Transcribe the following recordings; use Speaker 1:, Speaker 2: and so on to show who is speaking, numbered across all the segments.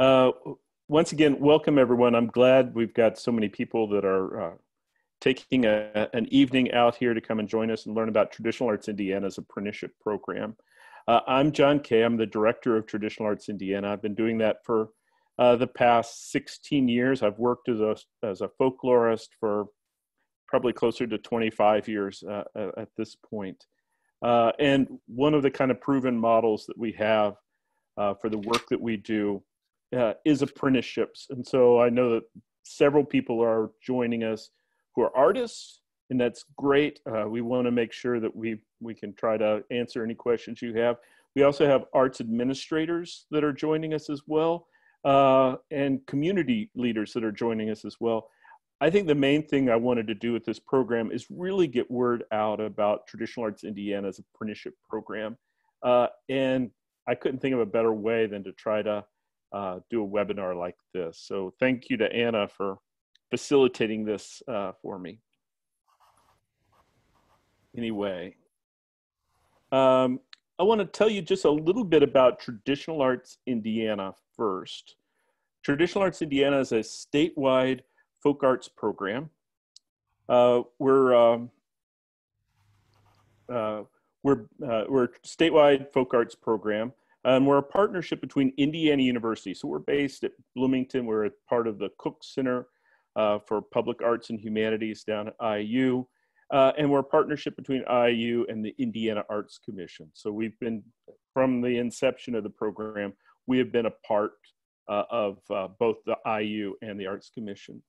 Speaker 1: Uh, once again, welcome everyone. I'm glad we've got so many people that are uh, taking a, an evening out here to come and join us and learn about Traditional Arts Indiana's apprenticeship program. Uh, I'm Jon Kay. I'm the director of Traditional Arts Indiana. I've been doing that for uh, the past 16 years. I've worked as a, as a folklorist for probably closer to 25 years uh, at this point. Uh, and one of the kind of proven models that we have uh, for the work that we do uh, is apprenticeships. And so I know that several people are joining us who are artists, and that's great. Uh, we want to make sure that we we can try to answer any questions you have. We also have arts administrators that are joining us as well, uh, and community leaders that are joining us as well. I think the main thing I wanted to do with this program is really get word out about Traditional Arts Indiana's apprenticeship program. Uh, and I couldn't think of a better way than to try to uh, do a webinar like this. So thank you to Anna for facilitating this uh, for me. Anyway, um, I want to tell you just a little bit about Traditional Arts Indiana first. Traditional Arts Indiana is a statewide folk arts program. Uh, we're um, uh, we're uh, we're a statewide folk arts program. Um, we're a partnership between Indiana University. So we're based at Bloomington. We're a part of the Cook Center uh, for Public Arts and Humanities down at IU. Uh, and we're a partnership between IU and the Indiana Arts Commission. So we've been, from the inception of the program, we have been a part uh, of uh, both the IU and the Arts Commission.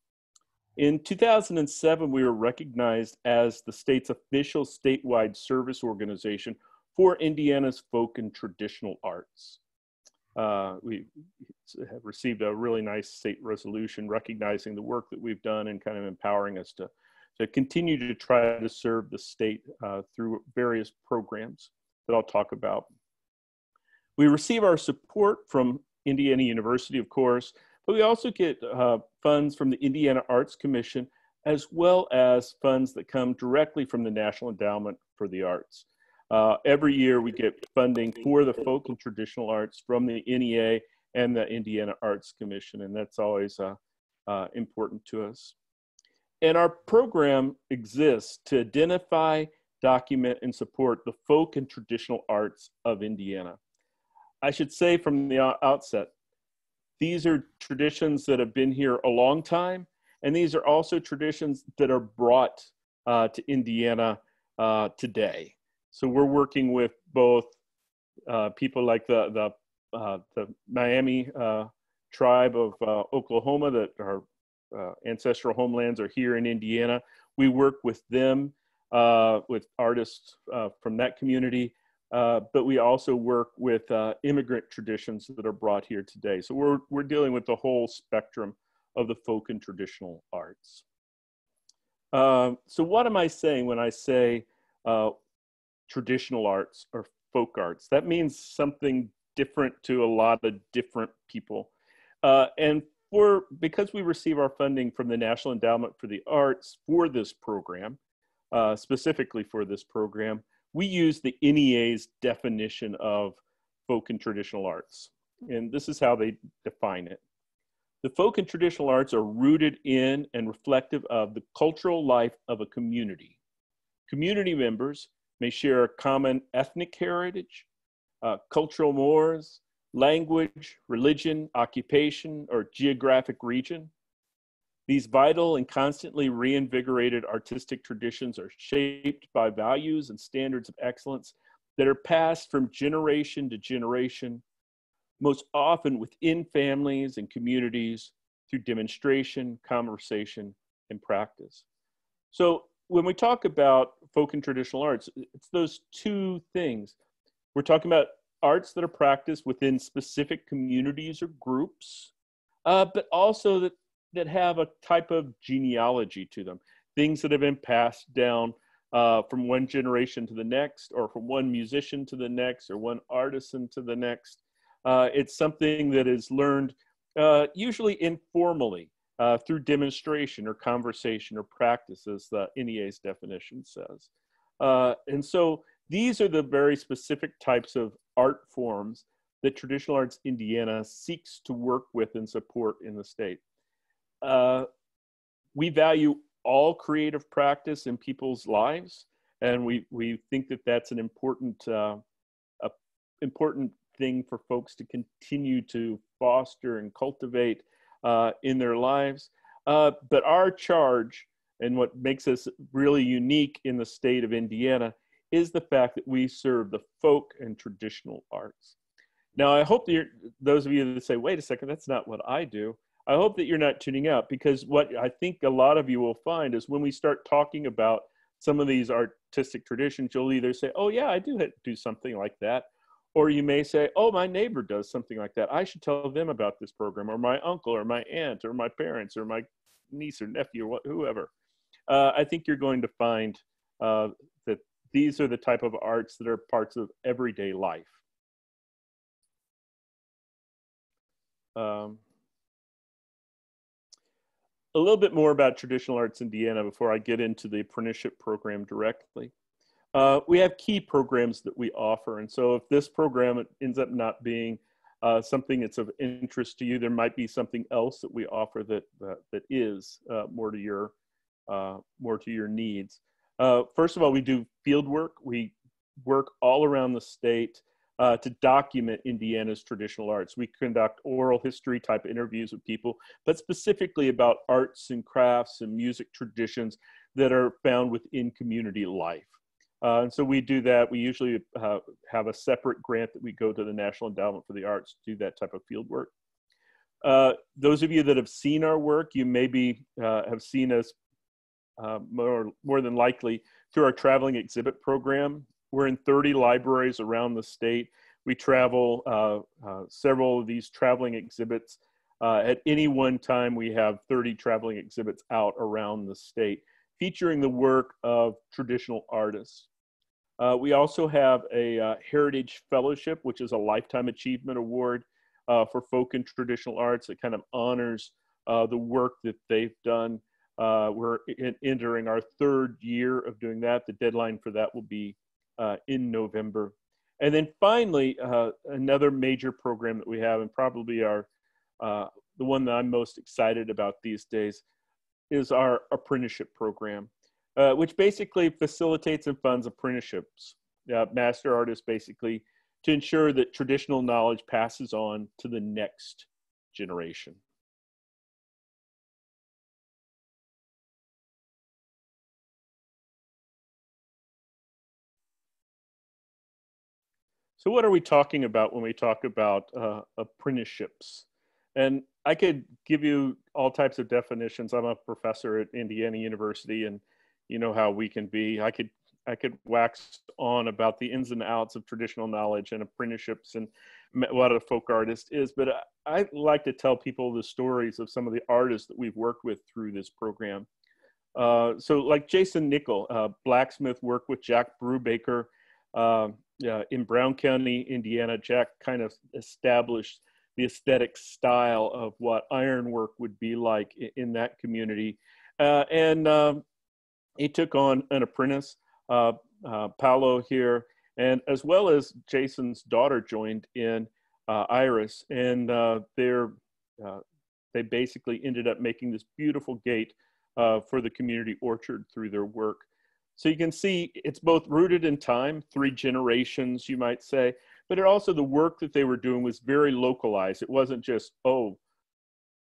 Speaker 1: In 2007, we were recognized as the state's official statewide service organization for Indiana's folk and traditional arts. Uh, we have received a really nice state resolution recognizing the work that we've done and kind of empowering us to, to continue to try to serve the state uh, through various programs that I'll talk about. We receive our support from Indiana University, of course, but we also get uh, funds from the Indiana Arts Commission as well as funds that come directly from the National Endowment for the Arts. Uh, every year we get funding for the folk and traditional arts from the NEA and the Indiana Arts Commission, and that's always uh, uh, important to us. And our program exists to identify, document, and support the folk and traditional arts of Indiana. I should say from the outset, these are traditions that have been here a long time, and these are also traditions that are brought uh, to Indiana uh, today. So we're working with both uh, people like the the uh, the Miami uh, tribe of uh, Oklahoma that our uh, ancestral homelands are here in Indiana. We work with them uh, with artists from that community, but we also work with immigrant traditions that are brought here today. So we're we're dealing with the whole spectrum of the folk and traditional arts. so what am I saying when I say traditional arts or folk arts. That means something different to a lot of different people. Uh, and for because we receive our funding from the National Endowment for the Arts for this program, uh, specifically for this program, we use the NEA's definition of folk and traditional arts. And this is how they define it. The folk and traditional arts are rooted in and reflective of the cultural life of a community. Community members may share a common ethnic heritage, uh, cultural mores, language, religion, occupation, or geographic region. These vital and constantly reinvigorated artistic traditions are shaped by values and standards of excellence that are passed from generation to generation, most often within families and communities through demonstration, conversation, and practice. So when we talk about folk and traditional arts, it's those two things. We're talking about arts that are practiced within specific communities or groups, uh, but also that, that have a type of genealogy to them, things that have been passed down uh, from one generation to the next, or from one musician to the next, or one artisan to the next. Uh, it's something that is learned uh, usually informally uh, through demonstration or conversation or practice, as the NEA's definition says. Uh, and so these are the very specific types of art forms that Traditional Arts Indiana seeks to work with and support in the state. Uh, we value all creative practice in people's lives, and we, we think that that's an important, uh, a important thing for folks to continue to foster and cultivate uh, in their lives. Uh, but our charge and what makes us really unique in the state of Indiana is the fact that we serve the folk and traditional arts. Now, I hope that those of you that say, wait a second, that's not what I do. I hope that you're not tuning out because what I think a lot of you will find is when we start talking about some of these artistic traditions, you'll either say, oh, yeah, I do do something like that. Or you may say, oh, my neighbor does something like that. I should tell them about this program, or my uncle, or my aunt, or my parents, or my niece or nephew, or whoever. Uh, I think you're going to find uh, that these are the type of arts that are parts of everyday life. Um, a little bit more about traditional arts in Indiana before I get into the apprenticeship program directly. Uh, we have key programs that we offer. And so if this program ends up not being uh, something that's of interest to you, there might be something else that we offer that, that, that is uh, more to your, uh, more to your needs. Uh, first of all, we do field work. We work all around the state uh, to document Indiana's traditional arts. We conduct oral history type interviews with people, but specifically about arts and crafts and music traditions that are found within community life. Uh, and so we do that. We usually uh, have a separate grant that we go to the National Endowment for the Arts to do that type of field work. Uh, those of you that have seen our work, you maybe uh, have seen us uh, more, more than likely through our traveling exhibit program. We're in 30 libraries around the state. We travel uh, several of these traveling exhibits. At any one time, we have 30 traveling exhibits out around the state featuring the work of traditional artists. Uh, we also have a uh, Heritage Fellowship, which is a Lifetime Achievement Award uh, for folk and traditional arts that kind of honors the work that they've done. we're in, entering our third year of doing that. The deadline for that will be uh, in November. And then finally, uh, another major program that we have, and probably our uh, the one that I'm most excited about these days, is our apprenticeship program, uh, which basically facilitates and funds apprenticeships, uh, master artists basically, to ensure that traditional knowledge passes on to the next generation. So what are we talking about when we talk about uh, apprenticeships? And I could give you all types of definitions. I'm a professor at Indiana University, and you know how we can be. I could I could wax on about the ins and outs of traditional knowledge and apprenticeships and what a folk artist is, but I, I like to tell people the stories of some of the artists that we've worked with through this program. Uh, so, like Jason Nickel, uh, blacksmith, worked with Jack Brubaker. Uh, in Brown County, Indiana, Jack kind of established the aesthetic style of what ironwork would be like in, in that community. Uh, and um, he took on an apprentice, uh, uh Paolo here, and as well as Jason's daughter joined in, uh, Iris, and uh, they're, they basically ended up making this beautiful gate for the community orchard through their work. So you can see it's both rooted in time, three generations, you might say, but it also the work that they were doing was very localized. It wasn't just, oh,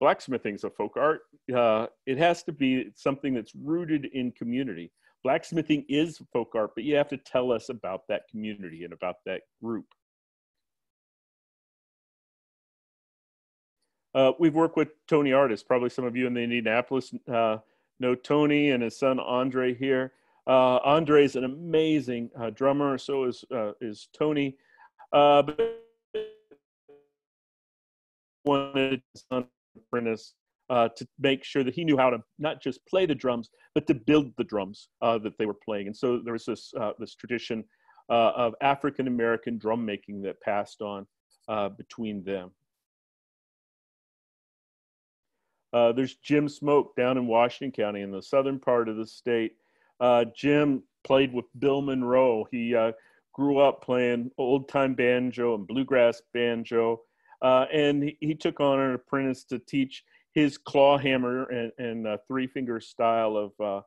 Speaker 1: blacksmithing's a folk art. Uh, it has to be something that's rooted in community. Blacksmithing is folk art, but you have to tell us about that community and about that group. Uh, we've worked with Tony Artis. Probably some of you in the Indianapolis uh, know Tony and his son Andre here. Uh, Andre is an amazing uh, drummer. So is uh, is Tony. Uh, but son apprentice uh, to make sure that he knew how to not just play the drums, but to build the drums uh, that they were playing. And so there was this uh, this tradition uh, of African American drum making that passed on uh, between them. Uh, there's Jim Smoak down in Washington County in the southern part of the state. Jim played with Bill Monroe. He grew up playing old time banjo and bluegrass banjo. Uh, and he, he, took on an apprentice to teach his claw hammer and, and uh, three finger style of, uh,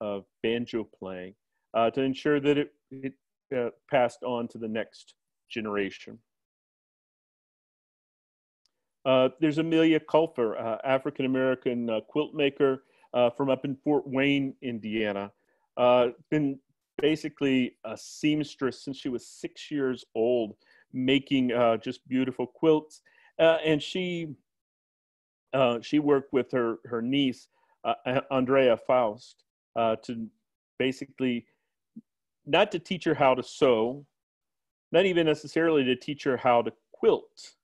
Speaker 1: of banjo playing uh, to ensure that it, it uh, passed on to the next generation. Uh, there's Amelia Culfer, African American quilt maker from up in Fort Wayne, Indiana. Been basically a seamstress since she was six years old, making uh, just beautiful quilts. Uh, and she uh, she worked with her her niece Andrea Faust to basically not to teach her how to sew, not even necessarily to teach her how to quilt,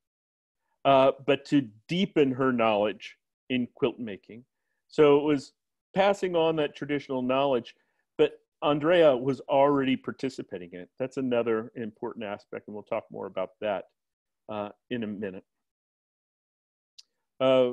Speaker 1: uh, but to deepen her knowledge in quilt making. So it was passing on that traditional knowledge, Andrea was already participating in it. That's another important aspect, and we'll talk more about that uh, in a minute. Uh,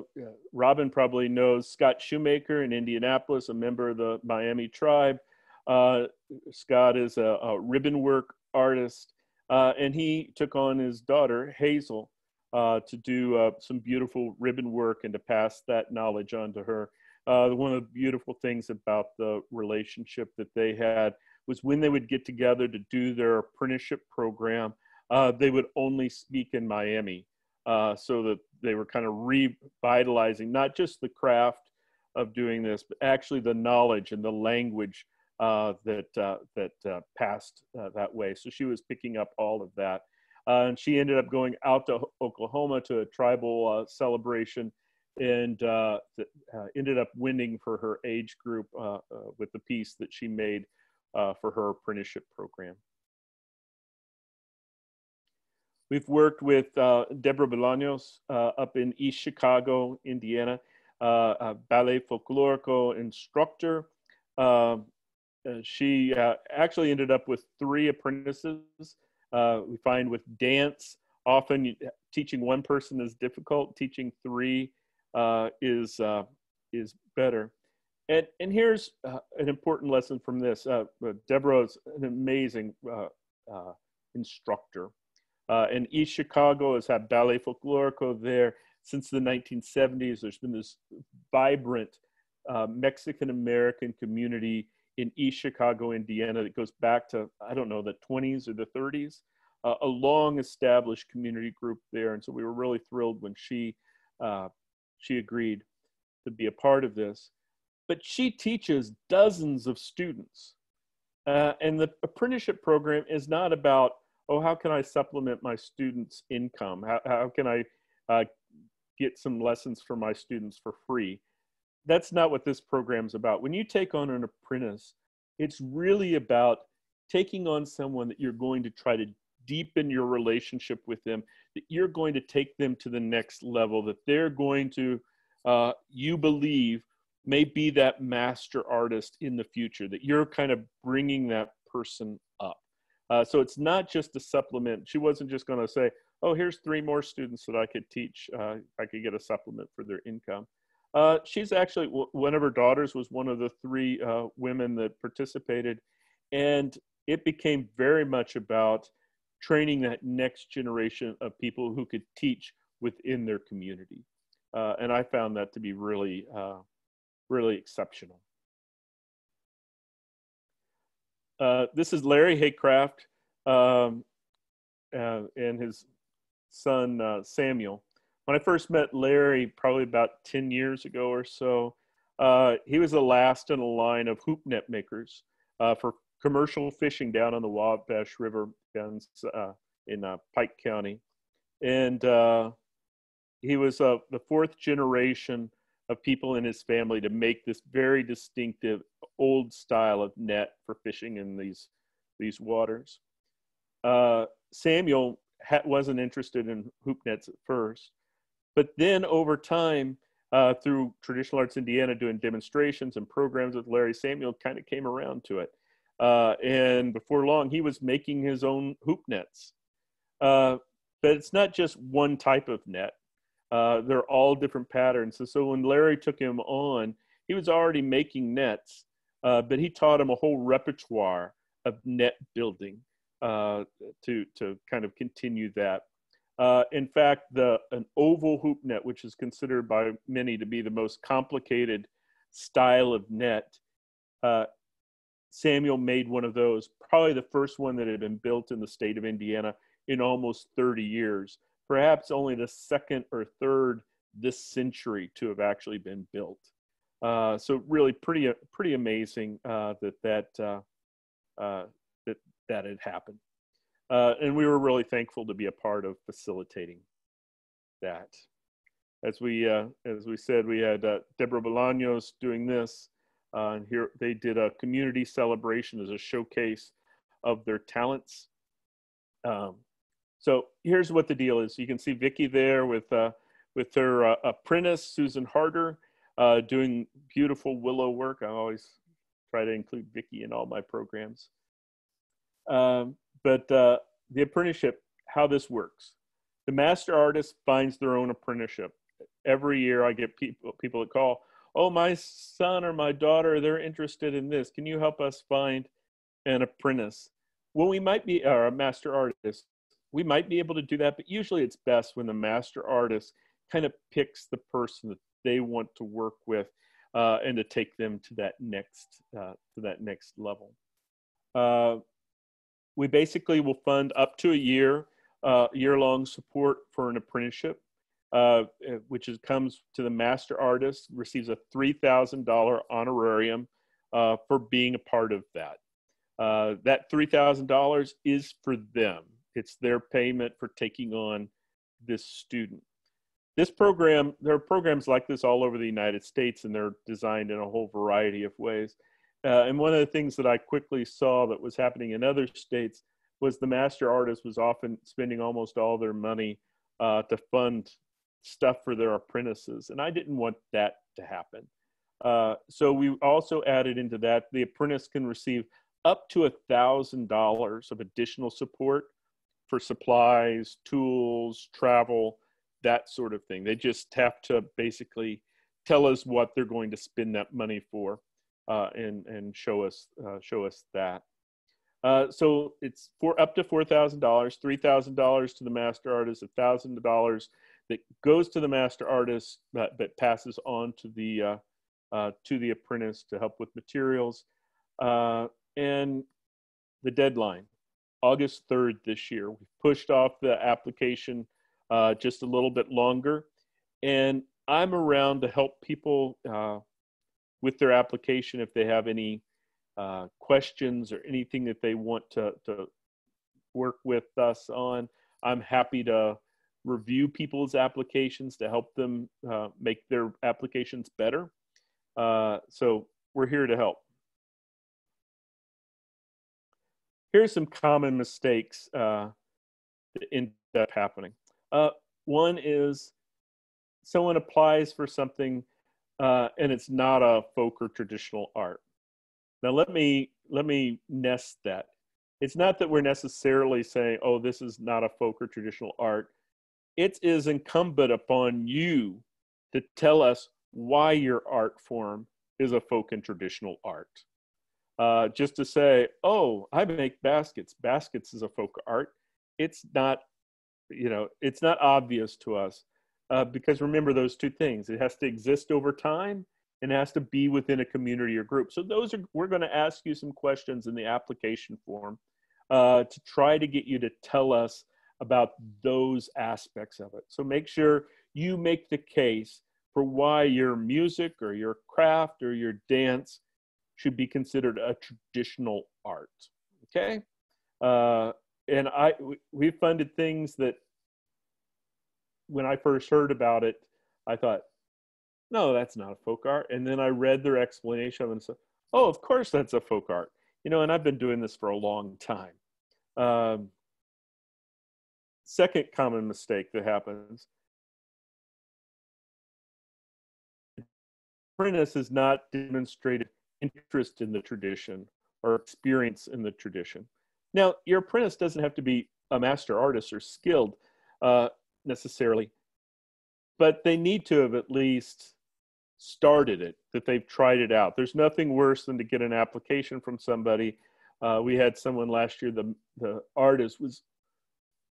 Speaker 1: Robin probably knows Scott Shoemaker in Indianapolis, a member of the Miami tribe. Uh, Scott is a, a, ribbon work artist, uh, and he took on his daughter, Hazel, uh, to do uh, some beautiful ribbon work and to pass that knowledge on to her. Uh, one of the beautiful things about the relationship that they had was when they would get together to do their apprenticeship program, uh, they would only speak in Miami. so that they were kind of revitalizing not just the craft of doing this, but actually the knowledge and the language uh, that uh, that uh, passed uh, that way. So she was picking up all of that, uh, and she ended up going out to Oklahoma to a tribal uh, celebration, and uh, uh, ended up winning for her age group uh, with the piece that she made for her apprenticeship program. We've worked with Deborah Bolaños up in East Chicago, Indiana, ballet folklorico instructor. Uh, uh, she uh, actually ended up with three apprentices. Uh, we find with dance, often teaching one person is difficult. Teaching three uh, is uh, is better. And and here's an important lesson from this. Deborah is an amazing instructor. and East Chicago has had ballet folklorico there since the 1970s. There's been this vibrant Mexican American community in East Chicago, Indiana, that goes back to, I don't know, the 20s or the 30s, uh, a long established community group there. And so we were really thrilled when she, uh, she agreed to be a part of this. But she teaches dozens of students. Uh, and the apprenticeship program is not about, oh, how can I supplement my students' income? How, how can I uh, get some lessons for my students for free? that's not what this program's about. When you take on an apprentice, it's really about taking on someone that you're going to try to deepen your relationship with them, that you're going to take them to the next level, that they're going to, uh, you believe, may be that master artist in the future, that you're kind of bringing that person up. Uh, so it's not just a supplement. She wasn't just going to say, oh, here's three more students that I could teach. Uh, I could get a supplement for their income. Uh, she's actually one of her daughters was one of the three uh, women that participated, and it became very much about training that next generation of people who could teach within their community, uh, and I found that to be really, uh, really exceptional. Uh, this is Larry Haycraft um, uh, and his son Samuel when I first met Larry, probably about 10 years ago or so, uh, he was the last in a line of hoop net makers uh, for commercial fishing down on the Wabash River down uh, in uh, Pike County. And uh, he was uh, the fourth generation of people in his family to make this very distinctive old style of net for fishing in these, these waters. Samuel wasn't interested in hoop nets at first, but then over time, uh, through Traditional Arts Indiana doing demonstrations and programs with Larry Samuel, kind of came around to it. Uh, and before long, he was making his own hoop nets. Uh, but it's not just one type of net. Uh, they're all different patterns. So when Larry took him on, he was already making nets, uh, but he taught him a whole repertoire of net building. uh, to to kind of continue that. Uh, in fact, the an oval hoop net, which is considered by many to be the most complicated style of net, uh, Samuel made one of those, probably the first one that had been built in the state of Indiana in almost 30 years. Perhaps only the second or third this century to have actually been built. Uh, so really pretty pretty amazing uh, that that uh, uh, that that had happened, uh, and we were really thankful to be a part of facilitating that. As we as we said, we had Deborah Bolaños doing this, and here they did a community celebration as a showcase of their talents. Um, so here's what the deal is. You can see Vicki there with with her uh, apprentice, Susan Harder, uh, doing beautiful willow work. I always try to include Vicki in all my programs. Um, but uh, the apprenticeship, how this works. The master artist finds their own apprenticeship. Every year I get people, people that call, oh, my son or my daughter, they're interested in this. Can you help us find an apprentice? Well, we might be, or a master artist, we might be able to do that, but usually it's best when the master artist kind of picks the person that they want to work with uh, and to take them to that next uh, to that next level. Uh, we basically will fund up to a year uh, year long support for an apprenticeship, uh, which is, comes to the master artist receives a three thousand dollar honorarium uh, for being a part of that. that three thousand dollars is for them. It's their payment for taking on this student this program, there are programs like this all over the United States, and they're designed in a whole variety of ways. Uh, and one of the things that I quickly saw that was happening in other states was the master artist was often spending almost all their money uh, to fund stuff for their apprentices, and I didn't want that to happen. Uh, so we also added into that the apprentice can receive up to a thousand dollars of additional support for supplies, tools, travel, that sort of thing. They just have to basically tell us what they're going to spend that money for, uh, and and show us uh, show us that. Uh, so it's for up to four thousand dollars, three thousand dollars to the master artist, a thousand dollars that goes to the master artist, but, but passes on to the uh, uh, to the apprentice to help with materials, uh, and the deadline, August third this year. We pushed off the application uh, just a little bit longer. And I'm around to help people with their application if they have any uh, questions or anything that they want to, to work with us on. I'm happy to review people's applications to help them uh, make their applications better. Uh, so we're here to help. Here's some common mistakes uh, that end up happening. Uh, one is someone applies for something uh, and it's not a folk or traditional art. Now let me let me nest that. It's not that we're necessarily saying, "Oh, this is not a folk or traditional art." It is incumbent upon you to tell us why your art form is a folk and traditional art. Uh, just to say, "Oh, I make baskets. Baskets is a folk art." It's not you know it's not obvious to us uh, because remember those two things it has to exist over time and it has to be within a community or group so those are we're going to ask you some questions in the application form uh, to try to get you to tell us about those aspects of it so make sure you make the case for why your music or your craft or your dance should be considered a traditional art okay uh, and I we funded things that when I first heard about it, I thought, no, that's not a folk art. And then I read their explanation and said, oh, of course that's a folk art. You know, and I've been doing this for a long time. Um, second common mistake that happens apprentice has not demonstrated interest in the tradition or experience in the tradition. Now, your apprentice doesn't have to be a master artist or skilled uh, necessarily, but they need to have at least started it, that they've tried it out. There's nothing worse than to get an application from somebody Uh, we had someone last year, the, the artist was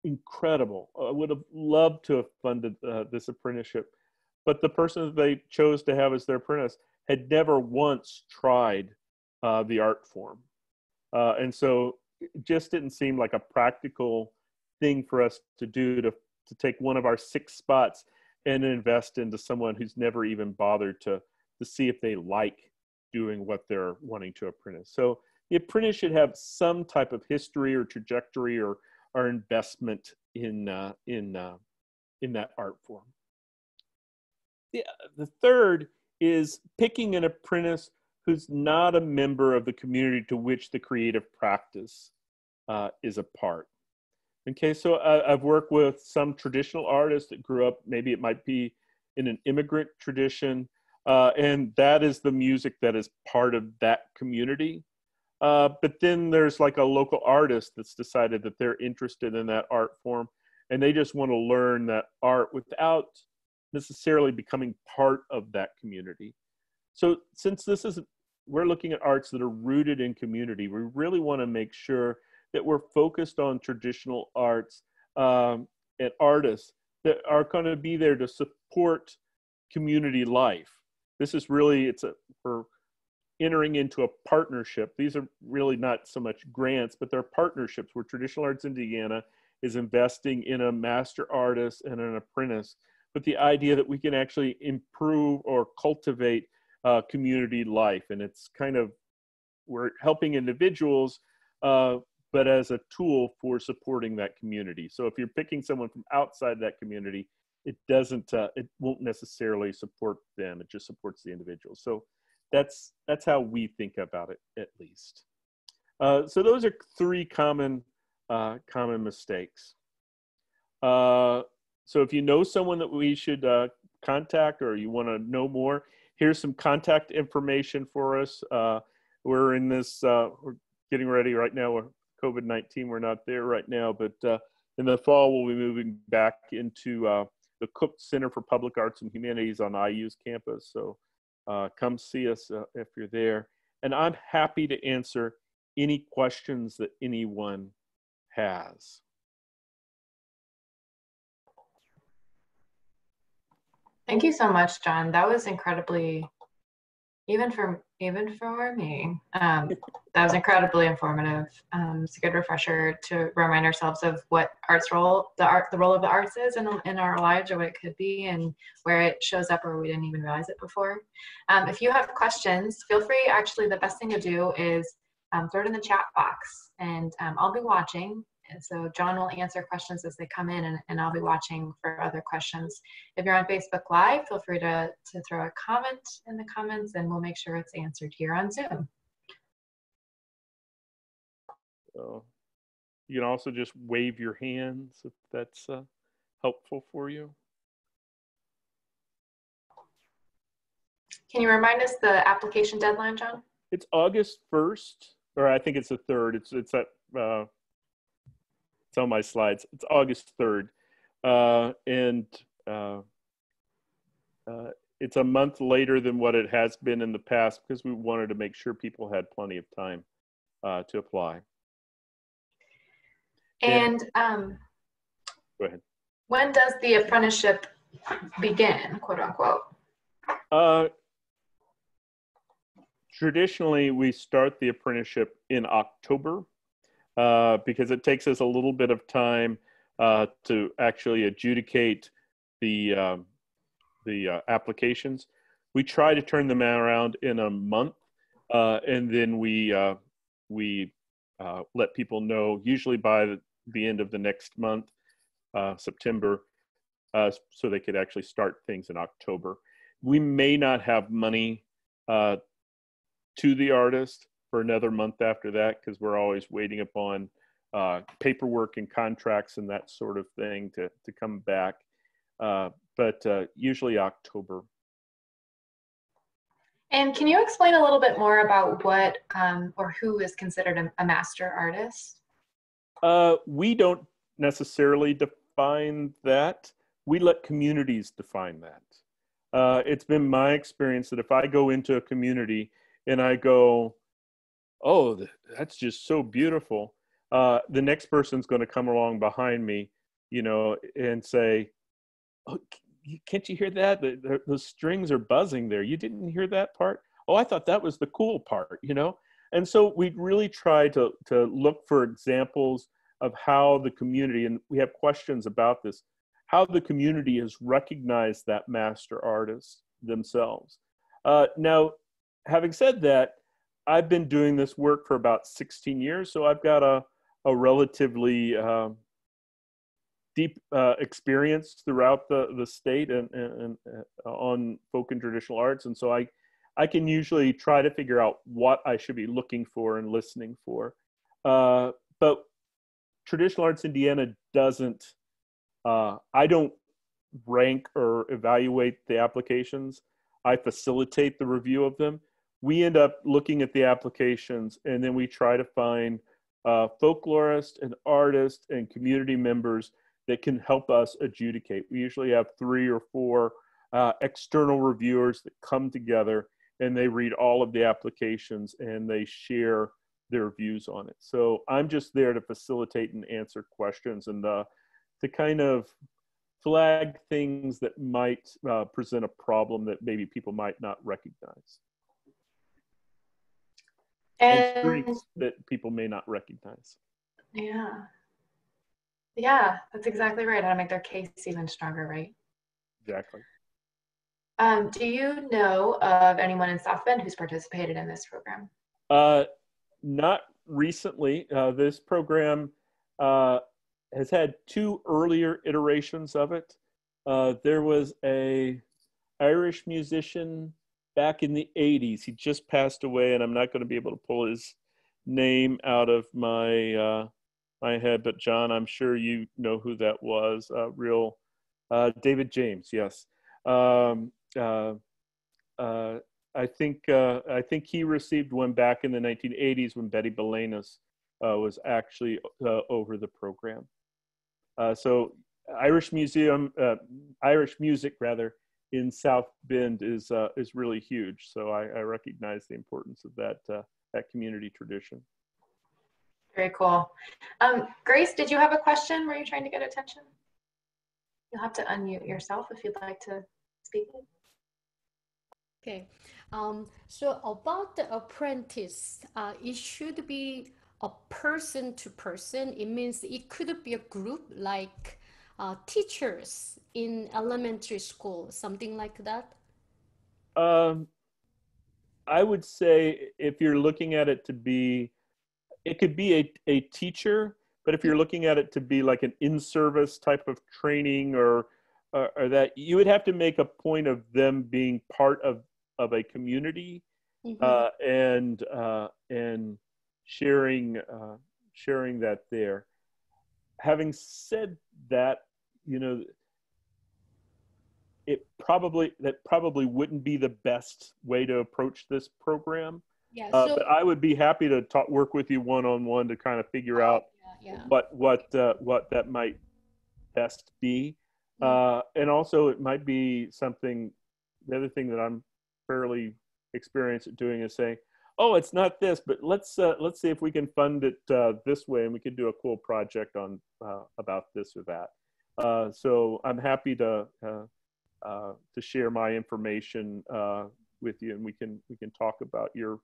Speaker 1: incredible. I would have loved to have funded uh, this apprenticeship, but the person that they chose to have as their apprentice had never once tried uh, the art form. Uh, and so it just didn't seem like a practical thing for us to do to, to take one of our six spots and invest into someone who's never even bothered to, to see if they like doing what they're wanting to apprentice. So the apprentice should have some type of history or trajectory or, or investment in, uh, in, uh, in that art form. The, the third is picking an apprentice who's not a member of the community to which the creative practice uh, is a part. Okay, so I, have worked with some traditional artists that grew up, maybe it might be in an immigrant tradition, uh, and that is the music that is part of that community. Uh, but then there's like a local artist that's decided that they're interested in that art form and they just want to learn that art without necessarily becoming part of that community. So since this is we're looking at arts that are rooted in community, we really want to make sure that we're focused on traditional arts um, and artists that are going to be there to support community life. This is really it's a we're entering into a partnership. These are really not so much grants, but they're partnerships where Traditional Arts Indiana is investing in a master artist and an apprentice But the idea that we can actually improve or cultivate uh, community life. And it's kind of, we're helping individuals, uh, but as a tool for supporting that community. So if you're picking someone from outside that community, it doesn't, uh, it won't necessarily support them. It just supports the individual. So that's, that's how we think about it, at least. Uh, so those are three common, uh, common mistakes. Uh, so if you know someone that we should uh, contact or you want to know more, here's some contact information for us. Uh, we're in this, uh, we're getting ready right now. we're COVID 19, we're not there right now, but in the fall, we'll be moving back into the Cook Center for Public Arts and Humanities on IU's campus. So uh, come see us uh, if you're there. And I'm happy to answer any questions that anyone has.
Speaker 2: Thank you so much, Jon. That was incredibly, even for even for me, um, that was incredibly informative. Um, it's a good refresher to remind ourselves of what arts role, the art, the role of the arts is in, in our lives, or what it could be, and where it shows up, or we didn't even realize it before. Um, if you have questions, feel free. Actually, the best thing to do is um, throw it in the chat box, and um, I'll be watching. And so Jon will answer questions as they come in and, and I'll be watching for other questions. If you're on Facebook Live, feel free to, to throw a comment in the comments and we'll make sure it's answered here on Zoom.
Speaker 1: So you can also just wave your hands if that's uh, helpful for you.
Speaker 2: Can you remind us the application deadline, John?
Speaker 1: It's August 1st, or I think it's the 3rd. It's, it's at uh, it's on my slides. It's August 3rd. Uh, and uh, uh, it's a month later than what it has been in the past because we wanted to make sure people had plenty of time uh, to apply.
Speaker 2: And, and um,
Speaker 1: go ahead.
Speaker 2: When does the apprenticeship begin, quote unquote?
Speaker 1: Uh, traditionally, we start the apprenticeship in October uh, because it takes us a little bit of time uh, to actually adjudicate the um, the uh, applications. We try to turn them around in a month, uh, and then we uh, we let people know usually by the, the, end of the next month, September, so they could actually start things in October. We may not have money to the artist for another month after that because we're always waiting upon uh, paperwork and contracts and that sort of thing to, to come back. Uh, but uh, usually October.
Speaker 2: And can you explain a little bit more about what um, or who is considered a, a master artist?
Speaker 1: Uh, we don't necessarily define that. We let communities define that. Uh, it's been my experience that if I go into a community and I go, oh, that's just so beautiful. Uh, the next person's going to come along behind me, you know, and say, oh, can't you hear that? The, the, the strings are buzzing there. You didn't hear that part? Oh, I thought that was the cool part, you know? And so we really try to, to look for examples of how the community, and we have questions about this, how the community has recognized that master artist themselves. Uh, now, having said that, I've been doing this work for about 16 years, so I've got a, a relatively uh, deep uh, experience throughout the, the state and, and, and uh, on folk and traditional arts. And so I, I can usually try to figure out what I should be looking for and listening for. Uh, but Traditional Arts Indiana doesn't, uh, I don't rank or evaluate the applications. I facilitate the review of them. We end up looking at the applications and then we try to find uh, folklorists and artists and community members that can help us adjudicate. We usually have three or four uh, external reviewers that come together and they read all of the applications and they share their views on it. So I'm just there to facilitate and answer questions and uh, to kind of flag things that might uh, present a problem that maybe people might not recognize. And, that people may not recognize.
Speaker 2: Yeah. Yeah, that's exactly right. How to make their case even stronger, right?
Speaker 1: Exactly.
Speaker 2: Um, do you know of anyone in South Bend who's participated in this program?
Speaker 1: Uh, not recently. Uh, this program uh, has had two earlier iterations of it. Uh, there was a Irish musician back in the 80s. He just passed away, and I'm not going to be able to pull his name out of my uh, my head. But John, I'm sure you know who that was. Uh, real uh, David James, yes. Um, uh, uh, I think uh, I think he received one back in the 1980s when Betty Belanus uh, was actually over the program. So Irish Museum, Irish music rather, in South Bend is uh, is really huge. So I, I, recognize the importance of that that community tradition.
Speaker 2: Very cool. Um, Grace, did you have a question? Were you trying to get attention? You'll have to unmute yourself if you'd like to speak.
Speaker 3: Okay, um, so about the apprentice, uh, it should be a person to person. It means it could be a group like uh, teachers in elementary school, something like that.
Speaker 1: Um, I would say if you're looking at it to be, it could be a, a teacher, but if you're looking at it to be like an in-service type of training or, or, or that, you would have to make a point of them being part of of a community mm-hmm. uh, and uh, and sharing uh, sharing that there. Having said that, you know, it probably that probably wouldn't be the best way to approach this program. Yeah, uh, so, but I would be happy to talk work with you one on one to kind of figure oh, out yeah, yeah. what what uh, what that might best be. Mm-hmm. Uh, and also, it might be something. The other thing that I'm fairly experienced at doing is saying, "Oh, it's not this, but let's uh, let's see if we can fund it uh, this way, and we can do a cool project on uh, about this or that." Uh, so I'm happy to uh, uh, to share my information with you, and we can we can talk about your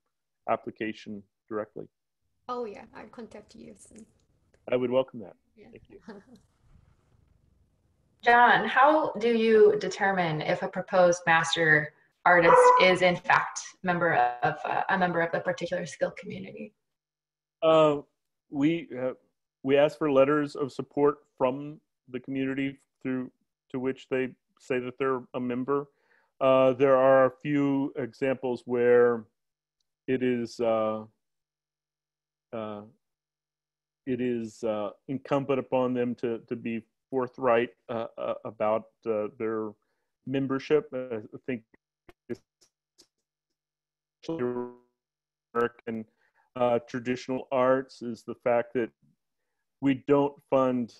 Speaker 1: application directly.
Speaker 3: Oh yeah, I'll contact you soon.
Speaker 1: I would welcome that. Yeah. Thank you.
Speaker 2: Jon, how do you determine if a proposed master artist is in fact member of uh, a member of the particular skill community?
Speaker 1: Uh, we uh, we ask for letters of support from the community through to which they say that they're a member. Uh, there are a few examples where it is uh, uh, it is incumbent upon them to to be forthright about their membership. I think American uh, traditional arts is the fact that we don't fund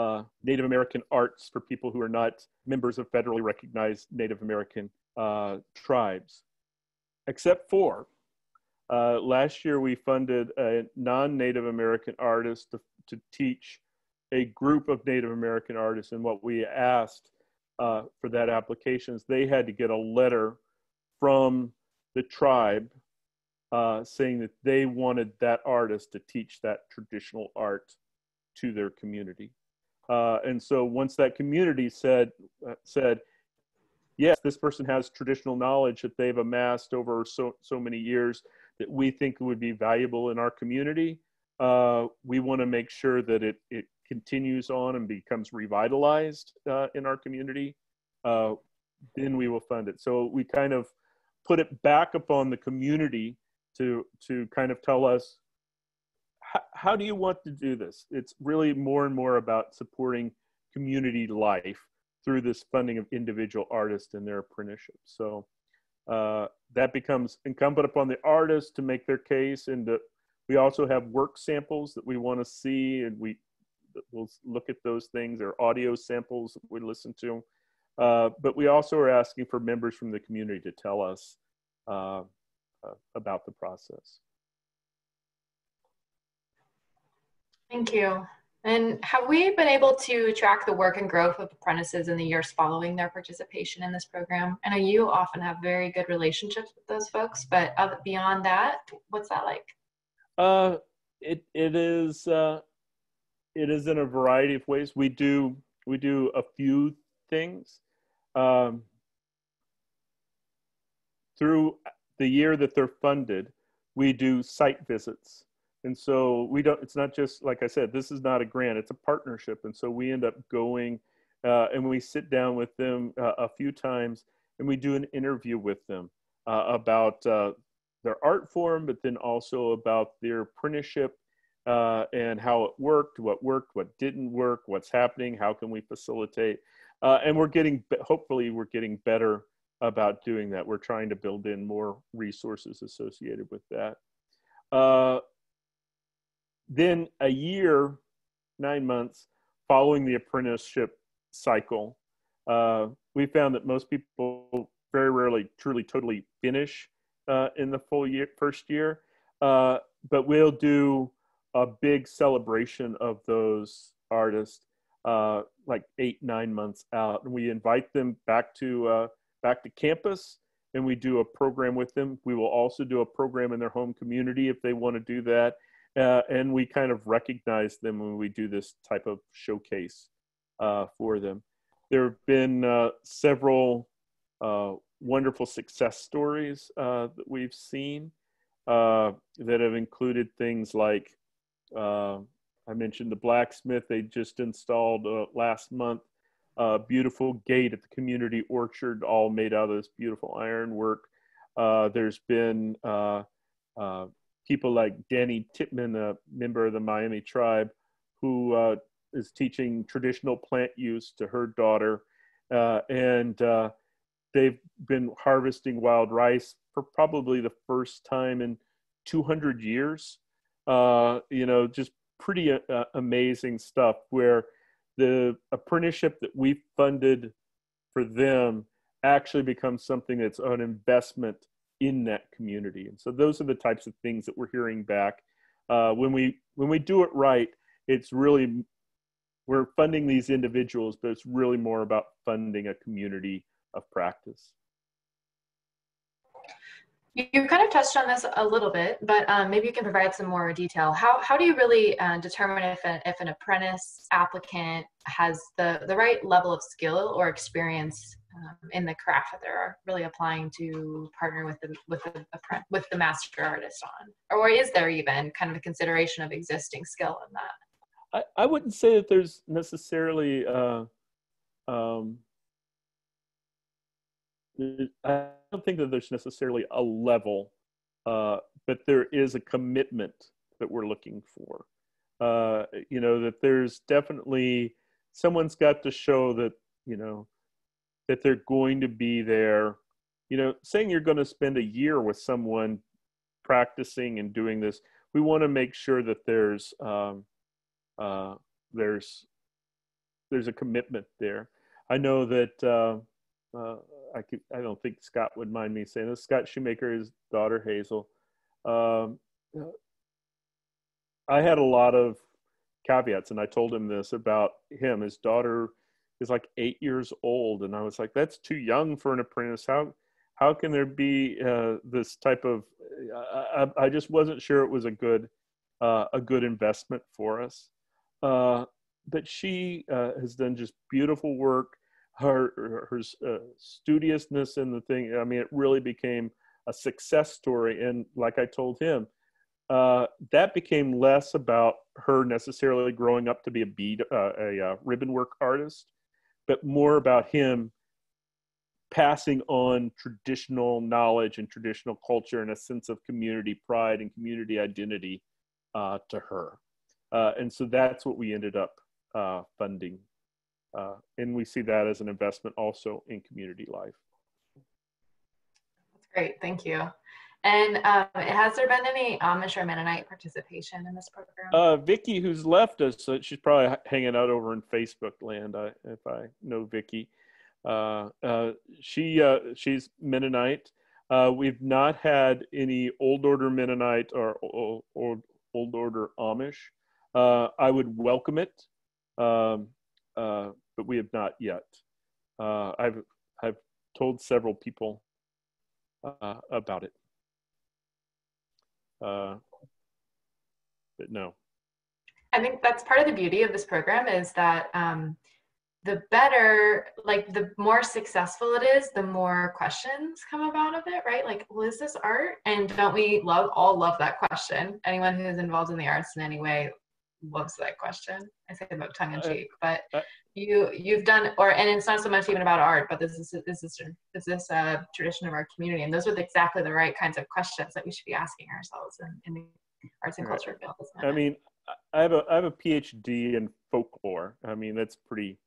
Speaker 1: uh, Native American arts for people who are not members of federally recognized Native American uh, tribes, except for Uh, last year, we funded a non-Native American artist to, to teach a group of Native American artists. And what we asked uh, for that application is they had to get a letter from the tribe uh, saying that they wanted that artist to teach that traditional art to their community. Uh, and so once that community said uh, said, yes, this person has traditional knowledge that they've amassed over so so many years that we think would be valuable in our community, uh, we want to make sure that it it continues on and becomes revitalized uh, in our community. Uh, then we will fund it. So we kind of put it back upon the community to to kind of tell us how do you want to do this? It's really more and more about supporting community life through this funding of individual artists and their apprenticeship. So uh, that becomes incumbent upon the artist to make their case. And to, we also have work samples that we want to see, and we we'll look at those things. Or audio samples that we listen to. Uh, but we also are asking for members from the community to tell us uh, uh about the process.
Speaker 2: Thank you. And have we been able to track the work and growth of apprentices in the years following their participation in this program? I know you often have very good relationships with those folks, but beyond that, what's that like?
Speaker 1: Uh, it it is uh, it is in a variety of ways. We do we do a few things um, through the year that they're funded. We do site visits and so we don't it's not just like i said this is not a grant it's a partnership. And so we end up going uh, and we sit down with them uh, a few times and we do an interview with them uh, about uh, their art form but then also about their apprenticeship uh, and how it worked what worked what didn't work what's happening how can we facilitate? Uh, and we're getting hopefully we're getting better about doing that. We're trying to build in more resources associated with that then a year, nine months following the apprenticeship cycle, uh, we found that most people very rarely truly totally finish uh, in the full year first year. Uh, but we'll do a big celebration of those artists uh, like eight nine months out, and we invite them back to uh, back to campus and we do a program with them. We will also do a program in their home community if they want to do that uh, and we kind of recognize them when we do this type of showcase uh, for them. There have been uh, several uh, wonderful success stories uh, that we've seen uh, that have included things like I mentioned the blacksmith they just installed last month. A beautiful gate at the community orchard, all made out of this beautiful ironwork. there's been people like Dani Tippmann, a member of the Miami tribe, who uh, is teaching traditional plant use to her daughter. Uh, and uh, they've been harvesting wild rice for probably the first time in 200 years. Uh, you know, just pretty uh, amazing stuff where the apprenticeship that we funded for them actually becomes something that's an investment in that community. And so those are the types of things that we're hearing back. Uh, when we when we do it right, it's really we're funding these individuals, but it's really more about funding a community of practice.
Speaker 2: You kind of touched on this a little bit, but um, maybe you can provide some more detail. How, how do you really uh, determine if, if an apprentice applicant has the, the right level of skill or experience um, in the craft that they're really applying to partner with the with the with the master artist on, or is there even kind of a consideration of existing skill in that?
Speaker 1: I, I wouldn't say that there's necessarily. Uh, um, I don't think that there's necessarily a level, uh, but there is a commitment that we're looking for. Uh, you know that there's definitely someone's got to show that you know that they're going to be there. You know, saying you're going to spend a year with someone practicing and doing this, we want to make sure that there's um, uh, there's there's a commitment there. I know that uh, uh, I could, I don't think Scott would mind me saying this. Scott Shoemaker, his daughter Hazel, Um, I had a lot of caveats, and I told him this about him. His daughter is like eight years old, and I was like, "That's too young for an apprentice. How how can there be uh, this type of?" I, I, just wasn't sure it was a good uh, a good investment for us. Uh, but she uh, has done just beautiful work. Her her, her uh, studiousness in the thing. I mean, it really became a success story. And like I told him, uh, that became less about her necessarily growing up to be a bead, uh, a uh, ribbon work artist, but more about him passing on traditional knowledge and traditional culture and a sense of community pride and community identity uh, to her. Uh, and so that's what we ended up uh, funding. and we see that as an investment also in community life.
Speaker 2: That's great. Thank you. And um, has there been any Amish or Mennonite participation in this program?
Speaker 1: Uh, Vicky, who's left us, uh, she's probably hanging out over in Facebook land. I, if I know Vicky, uh, uh, she uh, she's Mennonite. Uh, we've not had any Old Order Mennonite or, or Old Order Amish. I would welcome it, um, but we have not yet. I've I've told several people about it. Uh, but no.
Speaker 2: I think that's part of the beauty of this program is that um, the better, like the more successful it is, the more questions come about of it, right? Like, well, is this art? And don't we love all love that question? Anyone who's involved in the arts in any way loves that question. I say about tongue in cheek, but you you've done or and it's not so much even about art, but this is this is this is this a tradition of our community, and those are exactly the right kinds of questions that we should be asking ourselves in, in the arts and culture field.
Speaker 1: I mean, I have a I have a PhD in folklore. I mean, that's pretty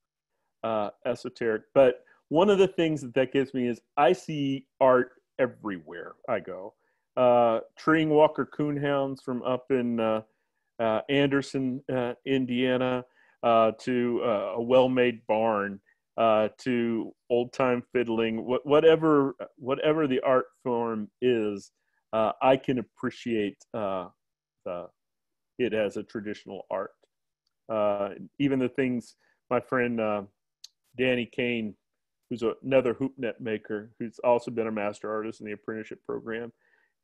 Speaker 1: uh, esoteric, but one of the things that that gives me is I see art everywhere I go. Uh, treeing Walker coonhounds from up in uh, uh, Anderson, uh, Indiana, uh, to uh, a well-made barn, uh, to old-time fiddling, wh- whatever whatever the art form is, uh, I can appreciate the, it as a traditional art. even the things my friend Danny Kane, who's another hoop net maker, who's also been a master artist in the apprenticeship program,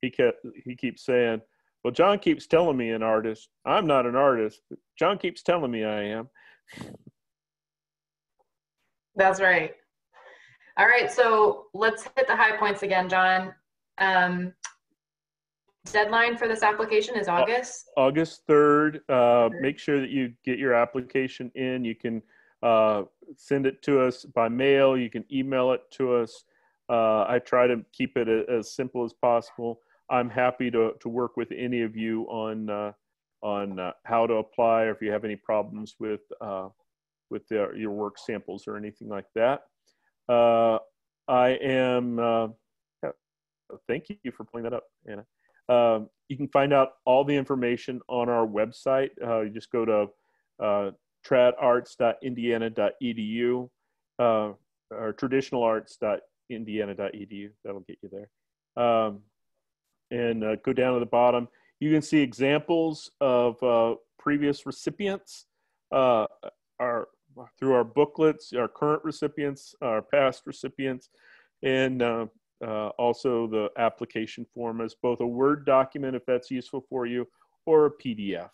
Speaker 1: he kept he keeps saying well, Jon keeps telling me an artist. I'm not an artist, but Jon keeps telling me I am.
Speaker 2: That's right. All right, so let's hit the high points again, Jon. Um, deadline for this application is August?
Speaker 1: August 3rd. Uh, make sure that you get your application in. You can uh, send it to us by mail. You can email it to us. Uh, I try to keep it as simple as possible. I'm happy to, to work with any of you on, uh, on uh, how to apply or if you have any problems with, uh, with the, your work samples or anything like that. Uh, I am, uh, thank you for pulling that up, Anna. Um, you can find out all the information on our website. Uh, you just go to tradarts.indiana.edu or traditionalarts.indiana.edu. That'll get you there. Um, and uh, go down to the bottom. You can see examples of uh, previous recipients uh, our, through our booklets, our current recipients, our past recipients, and uh, uh, also the application form as both a Word document if that's useful for you or a PDF.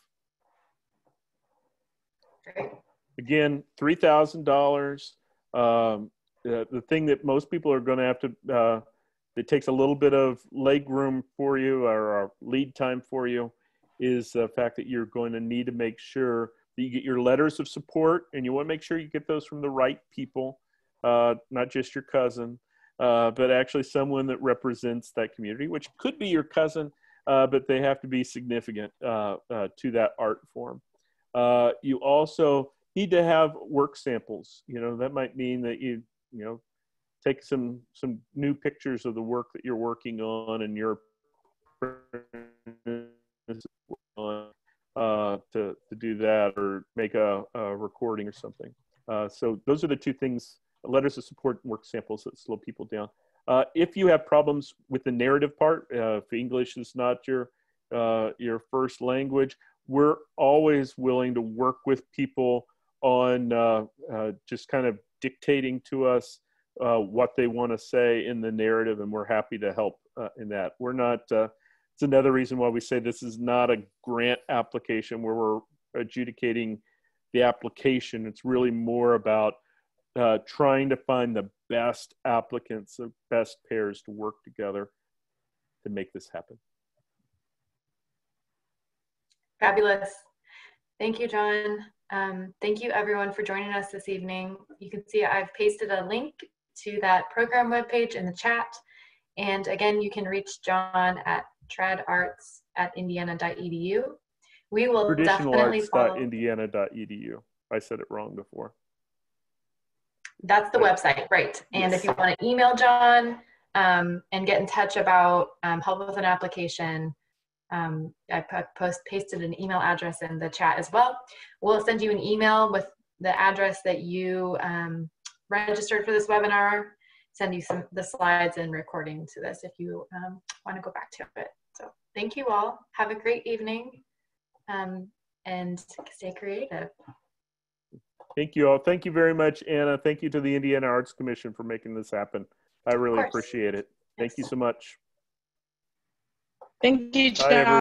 Speaker 1: Again, $3,000. Um, the, the thing that most people are going to have to it takes a little bit of leg room for you or lead time for you is the fact that you're going to need to make sure that you get your letters of support and you want to make sure you get those from the right people, uh, not just your cousin, uh, but actually someone that represents that community, which could be your cousin, uh, but they have to be significant uh, uh, to that art form. Uh, you also need to have work samples. You know, that might mean that you, you know, take some some new pictures of the work that you're working on and your uh, to, to do that or make a, a recording or something. Uh, so those are the two things, letters of support and work samples that slow people down. Uh, if you have problems with the narrative part, uh, if English is not your uh, your first language, we're always willing to work with people on uh, uh, just kind of dictating to us uh, what they want to say in the narrative, and we're happy to help in that. We're not. it's another reason why we say this is not a grant application where we're adjudicating the application. It's really more about uh, trying to find the best applicants, the best pairs to work together to make this happen.
Speaker 2: Fabulous. Thank you, Jon. Um, thank you everyone for joining us this evening. You can see I've pasted a link to that program webpage in the chat. And again, you can reach Jon at tradarts at indiana.edu. We will definitely follow.
Speaker 1: Traditionalarts.indiana.edu. I said it wrong before.
Speaker 2: That's the website, right. And yes. if you want to email Jon um, and get in touch about um, help with an application, um, I post pasted an email address in the chat as well. We'll send you an email with the address that you um, registered for this webinar, send you some the slides and recording to this if you um, want to go back to it. So thank you all. Have a great evening um, and stay creative.
Speaker 1: Thank you all. Thank you very much, Anna. Thank you to the Indiana Arts Commission for making this happen. I really appreciate it. Thank you so much.
Speaker 4: Thank you, Jon.